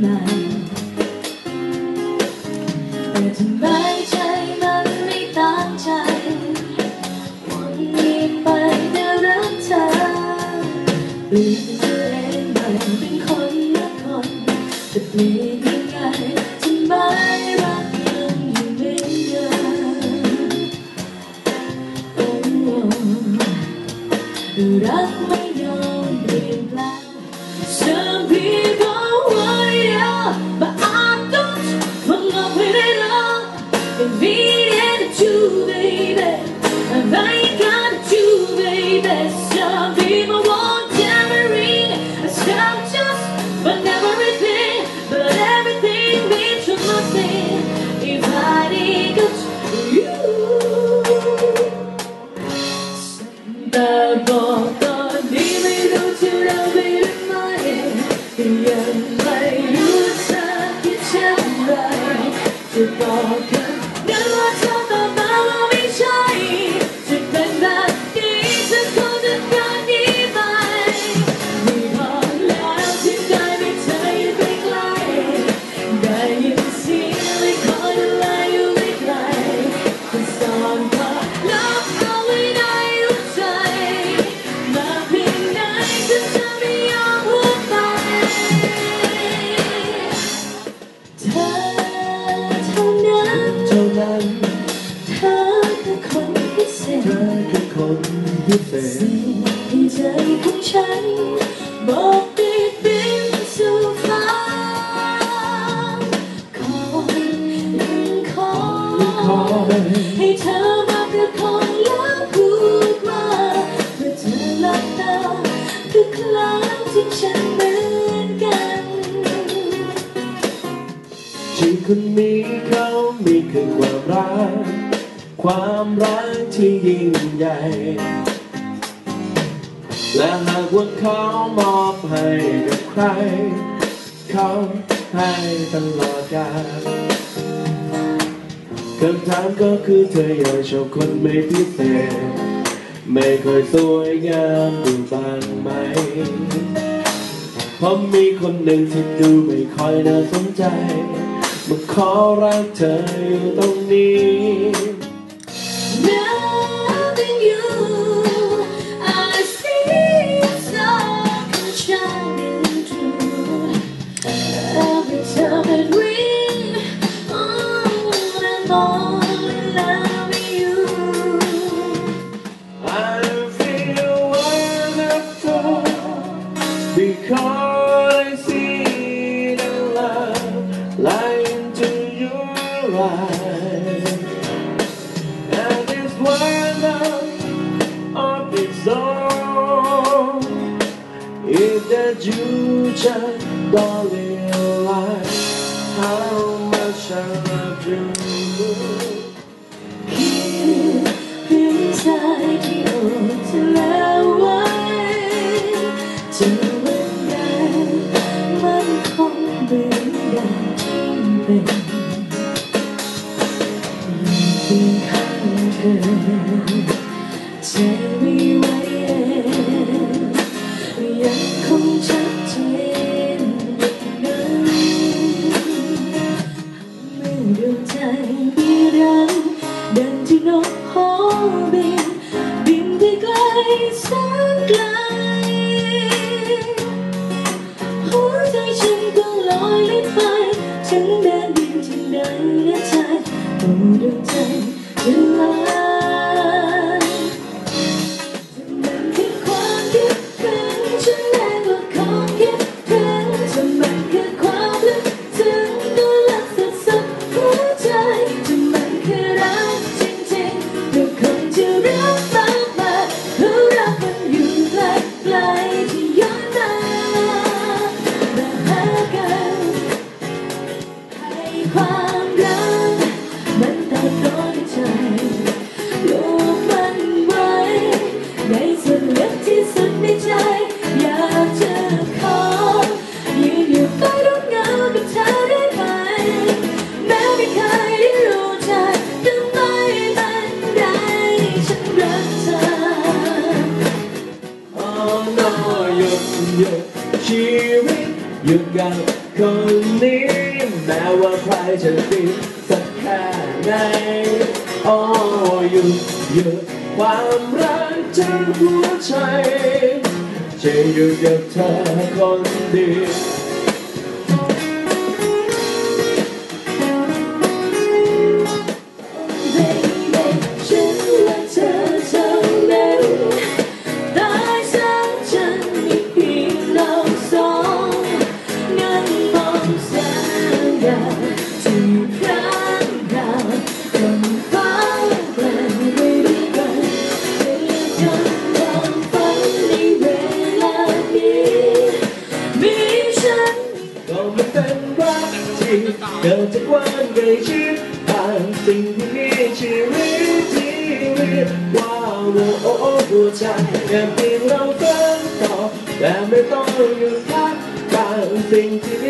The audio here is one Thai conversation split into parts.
night. the คนนี้เขามีคือความรัก ความรักที่ยิ่งใหญ่ และหากว่าเขามอบให้กับใคร เขาให้ตลอดกาลคำถามก็คือเธออยากชอบคนไม่พิเศษ ไม่เคยสวยงามดูบ้างไหมเพราะมีคนหนึ่งที่ดูไม่ค่อยน่าสนใจ มาขอรักเธออยู่ตรงนี้ Loving you, I see a star shining through. Every time it rings, oh, I'm all in love with you. I feel wonderful because world of its own. If the darling. ความรักมันเติบโตในใจโลกมันไว้ในส่วนลึกที่สุดในใจ อยากจะขอยืนอยู่ใต้ร่มเงากับเธอได้ไหมแม้ไม่เคยได้รู้จักแต่ไม่เป็นไรฉันรักเธอ Oh no หยุดหยุดชีวิตหยุดกับคนนี้ แม้ว่าใครจะดีสักแค่ไหนโอ้หยุดหยุดความรักจากหัวใจจะอยู่กับเธอคนเดียว เกิดจากความใกล้ชิดต่างสิ่งที่มีชีวิตที่เรียกว่าหัวอกหัวใจอย่างที่เราเป็นต่อแต่ไม่ต้องหยุดพักต่างสิ่งที่เ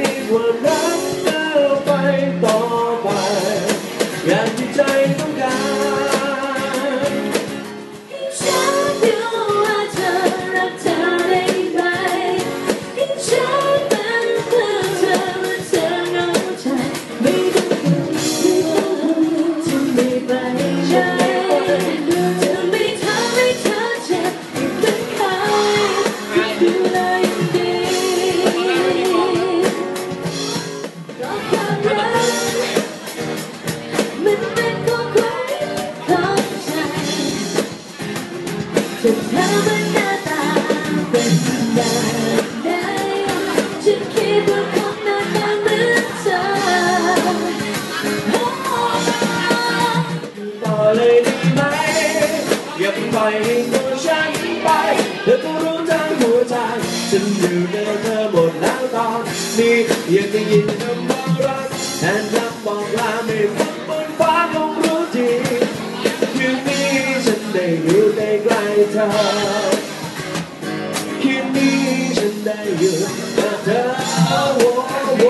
อย่าปล่อยให้ตัวฉันไปเธอก็รู้ทั้งหัวใจฉันอยู่ในเธอหมดแล้วตอนนี้ยังได้ยินคำบอกรักแทนคำบอกลาไม่ฟังบนฟ้าคงรู้จริงคืนนี้ฉันได้อยู่ใกล้เธอคืนนี้ฉันได้อยู่กับเธอโอ้โห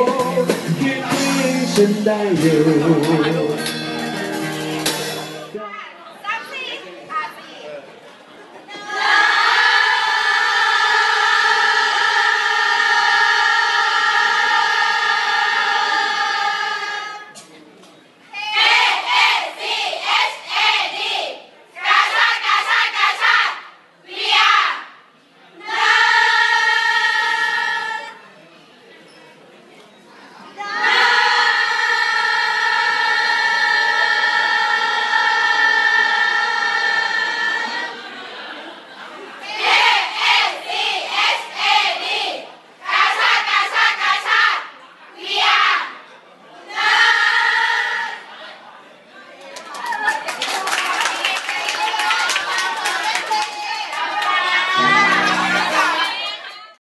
คืนนี้ฉันได้อยู่